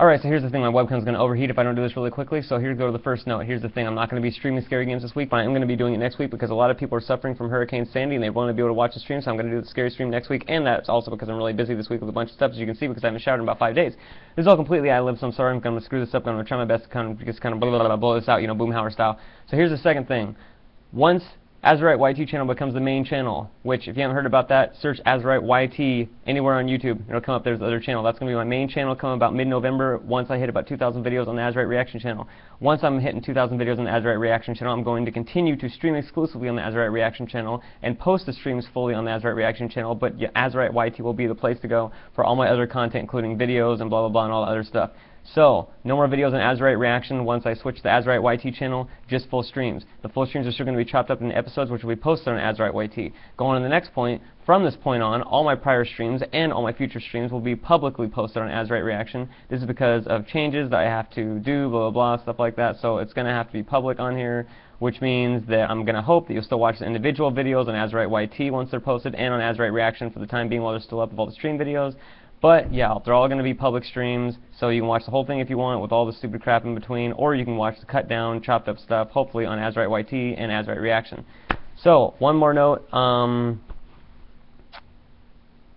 Alright, so here's the thing, my webcam's going to overheat if I don't do this really quickly, so here go to the first note. Here's the thing, I'm not going to be streaming scary games this week, but I am going to be doing it next week because a lot of people are suffering from Hurricane Sandy and they want to be able to watch the stream, so I'm going to do the scary stream next week, and that's also because I'm really busy this week with a bunch of stuff, as you can see, because I haven't showered in about five days. This is all completely ad-lib, so I'm sorry, I'm going to screw this up, I'm going to try my best to kind of just kind of blah, blah, blah, blow this out, you know, Boomhauer style. So here's the second thing. Once Azurite YT channel becomes the main channel, which if you haven't heard about that, search Azurite YT anywhere on YouTube. It'll come up. There's the other channel. That's going to be my main channel coming about mid-November once I hit about 2,000 videos on the Azurite Reaction channel. Once I'm hitting 2,000 videos on the Azurite Reaction channel, I'm going to continue to stream exclusively on the Azurite Reaction channel and post the streams fully on the Azurite Reaction channel, but yeah, Azurite YT will be the place to go for all my other content, including videos and blah, blah, blah, and all the other stuff. So, no more videos on Azurite Reaction once I switch to the Azurite YT channel, just full streams. The full streams are still going to be chopped up into episodes which will be posted on Azurite YT. Going to the next point, from this point on, all my prior streams and all my future streams will be publicly posted on Azurite Reaction. This is because of changes that I have to do, blah, blah, blah, stuff like that. So it's going to have to be public on here, which means that I'm going to hope that you'll still watch the individual videos on Azurite YT once they're posted and on Azurite Reaction for the time being while they're still up of all the stream videos. But yeah, they're all going to be public streams, so you can watch the whole thing if you want with all the stupid crap in between, or you can watch the cut down, chopped up stuff, hopefully on Azurite YT and Azurite Reaction. So, one more note. Um,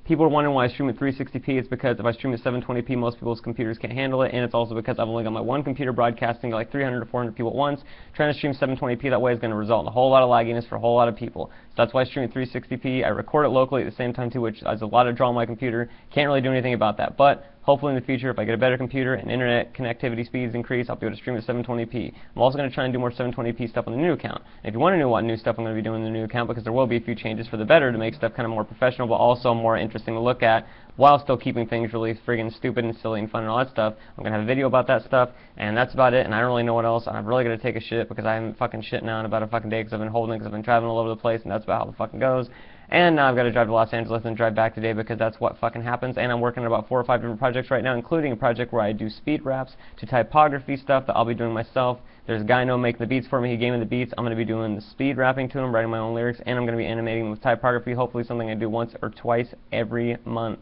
People are wondering why I stream at 360p. It's because if I stream at 720p, most people's computers can't handle it, and it's also because I've only got my one computer broadcasting to like 300 to 400 people at once. Trying to stream 720p that way is going to result in a whole lot of lagginess for a whole lot of people. So that's why I stream at 360p. I record it locally at the same time too, which has a lot of draw on my computer. Can't really do anything about that. But Hopefully in the future, if I get a better computer and internet connectivity speeds increase, I'll be able to stream at 720p. I'm also going to try and do more 720p stuff on the new account. And if you want to know what new stuff I'm going to be doing in the new account, because there will be a few changes for the better to make stuff kind of more professional, but also more interesting to look at, while still keeping things really friggin' stupid and silly and fun and all that stuff. I'm going to have a video about that stuff, and that's about it, and I don't really know what else. and I'm really to take a shit because I haven't fucking shit now in about a fucking day because I've been holding it because I've been traveling all over the place, and that's about how the fucking goes. And now I've got to drive to Los Angeles and drive back today because that's what fucking happens. And I'm working on about four or five different projects right now, including a project where I do speed raps to typography stuff that I'll be doing myself. There's a guy no making the beats for me. He gave me the beats. I'm going to be doing the speed rapping to him, writing my own lyrics, and I'm going to be animating with typography. Hopefully something I do once or twice every month.